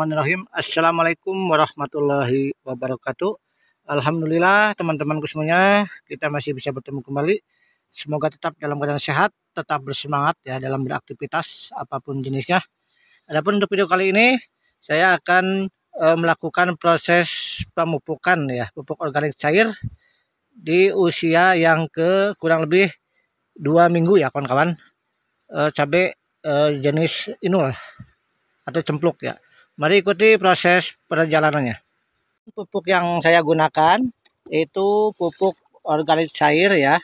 Bismillahirrahmanirrahim. Assalamualaikum warahmatullahi wabarakatuh. Alhamdulillah teman-temanku semuanya kita masih bisa bertemu kembali. Semoga tetap dalam keadaan sehat, tetap bersemangat ya dalam beraktivitas apa pun jenisnya. Adapun untuk video kali ini saya akan e, melakukan proses pemupukan ya pupuk organik cair di usia yang ke kurang lebih dua minggu ya kawan-kawan. E, cabai e, jenis inul atau cempluk ya. Mari ikuti proses perjalanannya. Pupuk yang saya gunakan itu pupuk organik cair ya.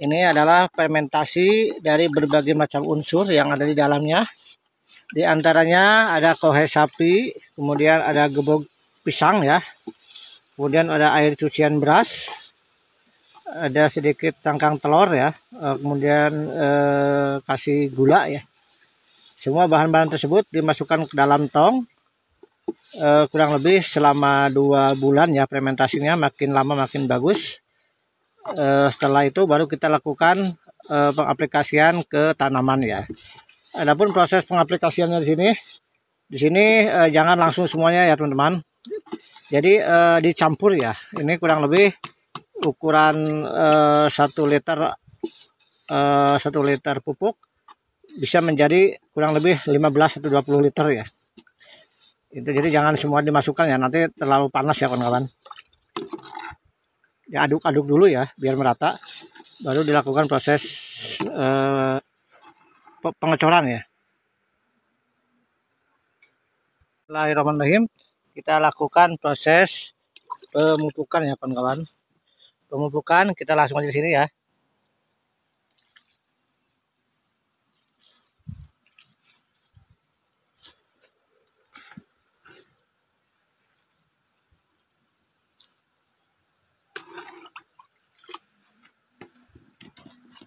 Ini adalah fermentasi dari berbagai macam unsur yang ada di dalamnya. Di antaranya ada kohe sapi, kemudian ada gebog pisang ya. Kemudian ada air cucian beras, ada sedikit cangkang telur ya, eh, kemudian eh, kasih gula ya. Semua bahan-bahan tersebut dimasukkan ke dalam tong uh, kurang lebih selama dua bulan ya fermentasinya makin lama makin bagus. Uh, setelah itu baru kita lakukan uh, pengaplikasian ke tanaman ya. Adapun proses pengaplikasiannya di sini, di sini uh, jangan langsung semuanya ya teman-teman. Jadi uh, dicampur ya. Ini kurang lebih ukuran satu liter satu liter pupuk bisa menjadi kurang lebih 15 atau 20 liter ya. Itu jadi jangan semua dimasukkan ya nanti terlalu panas ya kawan-kawan. Ya aduk-aduk dulu ya biar merata baru dilakukan proses eh, pengecoran ya. Bismillahirrahmanirrahim. Kita lakukan proses pemupukan ya kawan-kawan. Pemupukan kita langsung aja di sini ya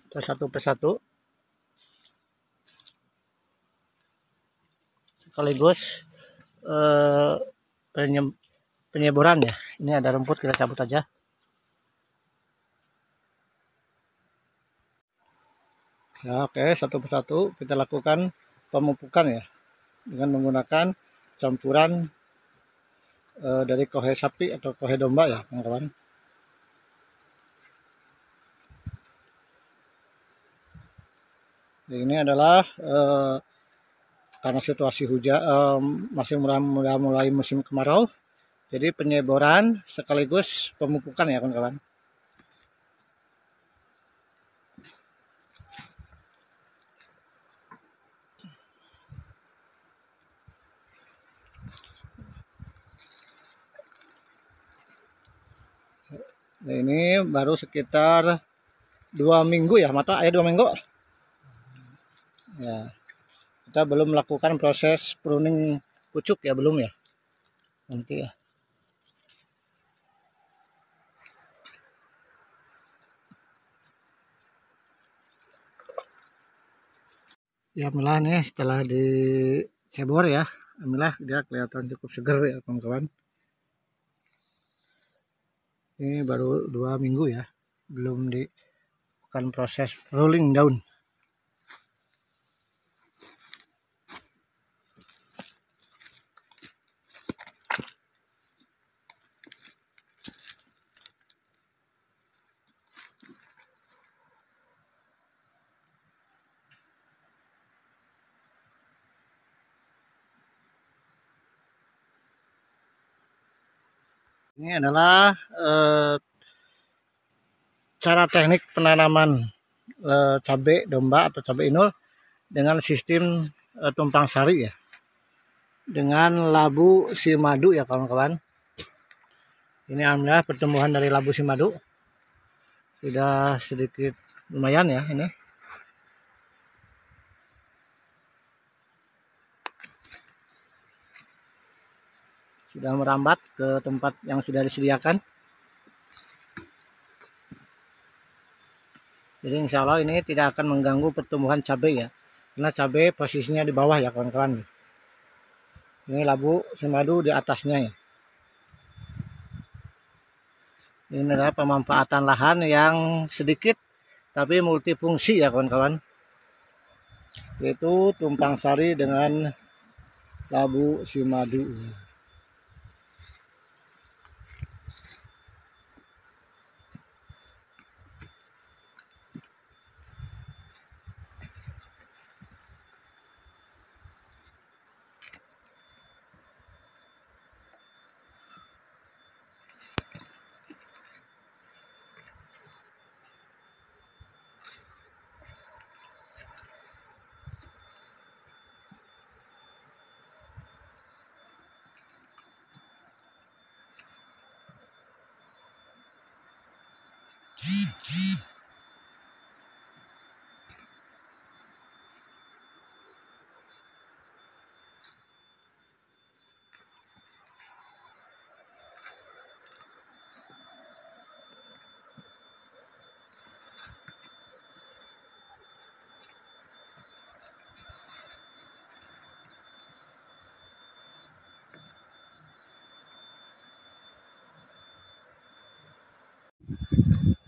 kita satu persatu sekaligus eh, penye, penyeboran ya. Ini ada rumput kita cabut aja. Ya oke satu persatu. Kita lakukan pemupukan ya. Dengan menggunakan campuran eh, dari kohe sapi atau kohe domba ya kawan-kawan ini adalah eh, karena situasi hujan masih mulai, mulai, mulai musim kemarau jadi penyeboran sekaligus pemupukan ya kawan-kawan. Nah, ini baru sekitar dua minggu ya mata? Ayah dua minggu ya. Kita belum melakukan proses pruning pucuk ya belum ya? Nanti ya. Ya alhamdulillah nih setelah dicebor ya alhamdulillah dia kelihatan cukup segar ya kawan-kawan. Ini baru dua minggu ya belum di proses rolling down Ini adalah eh, cara teknik penanaman eh, cabai domba atau cabai inul dengan sistem eh, tumpang sari ya. Dengan labu si madu ya kawan-kawan. Ini alhamdulillah pertumbuhan dari labu si madu sudah sedikit lumayan ya ini. Sudah merambat ke tempat yang sudah disediakan. Jadi insya Allah ini tidak akan mengganggu pertumbuhan cabai ya. Karena cabai posisinya di bawah ya kawan-kawan. Ini labu semadu di atasnya ya. Ini adalah pemanfaatan lahan yang sedikit tapi multifungsi ya kawan-kawan. Yaitu tumpang sari dengan labu si madu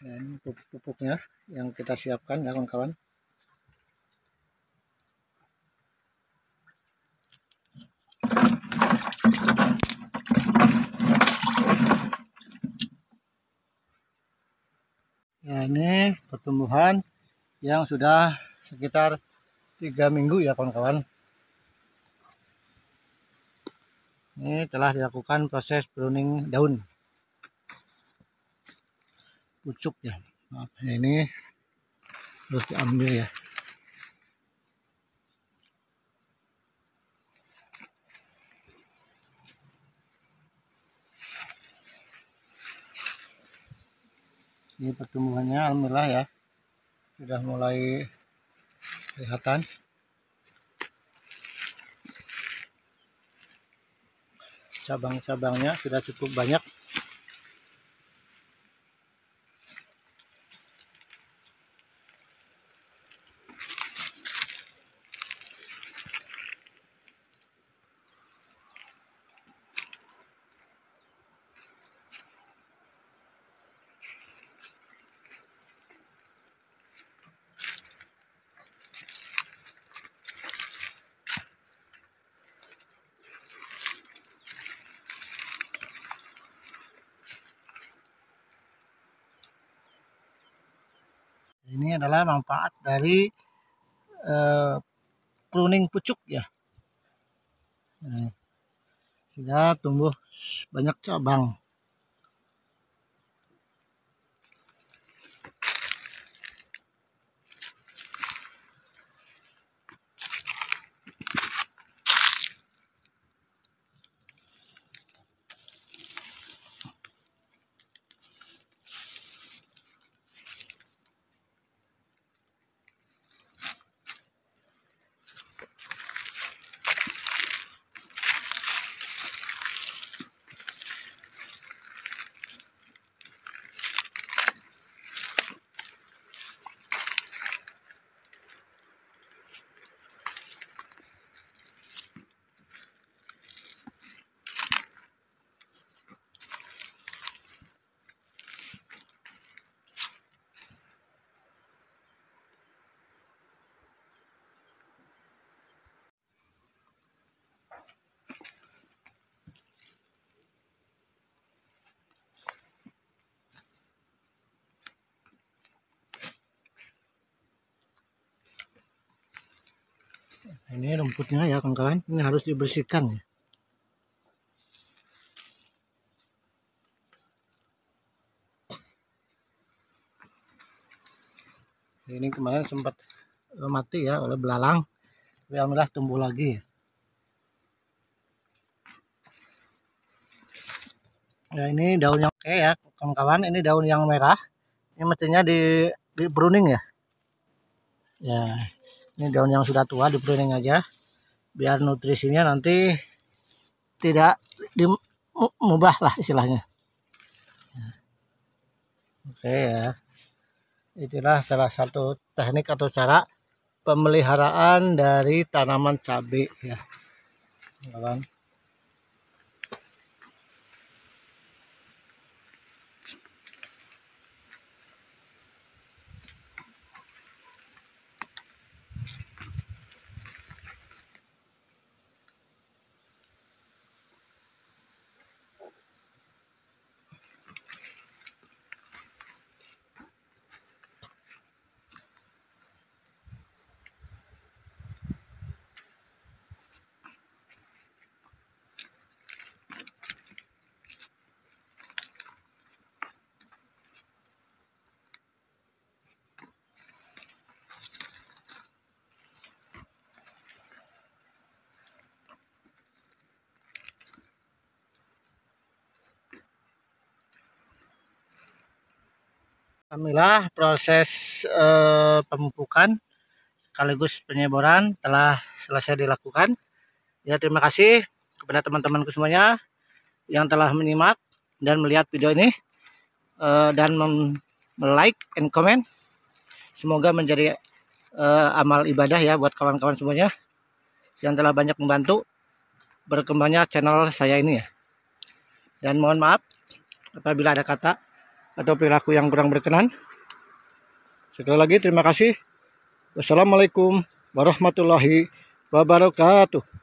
Nah, ini pupuk-pupuknya yang kita siapkan ya kawan-kawan. Ya, ini pertumbuhan yang sudah sekitar tiga minggu ya kawan-kawan. Ini telah dilakukan proses pruning daun pucuk ya maaf ini harus diambil ya. Ini pertumbuhannya alhamdulillah ya. Sudah mulai kelihatan. Cabang-cabangnya sudah cukup banyak ini adalah manfaat dari uh, pruning pucuk ya. Nah, sehingga tumbuh banyak cabang ini rumputnya ya kawan-kawan. Ini harus dibersihkan ya. Ini kemarin sempat mati ya oleh belalang. Tapi alhamdulillah tumbuh lagi ya. Ini daun yang oke ya kawan-kawan. Ini daun yang merah. Ini mestinya di, di pruning ya. Ya ini daun yang sudah tua di aja. Biar nutrisinya nanti tidak dimubah lah istilahnya. Oke ya. Itulah salah satu teknik atau cara pemeliharaan dari tanaman cabai ya. Kawan Alhamdulillah proses eh, pemupukan sekaligus penyeboran telah selesai dilakukan. Ya terima kasih kepada teman-temanku semuanya yang telah menyimak dan melihat video ini eh, dan like and comment. Semoga menjadi eh, amal ibadah ya buat kawan-kawan semuanya yang telah banyak membantu berkembangnya channel saya ini ya. Dan mohon maaf apabila ada kata atau perilaku yang kurang berkenan. Sekali lagi terima kasih. Wassalamualaikum warahmatullahi wabarakatuh.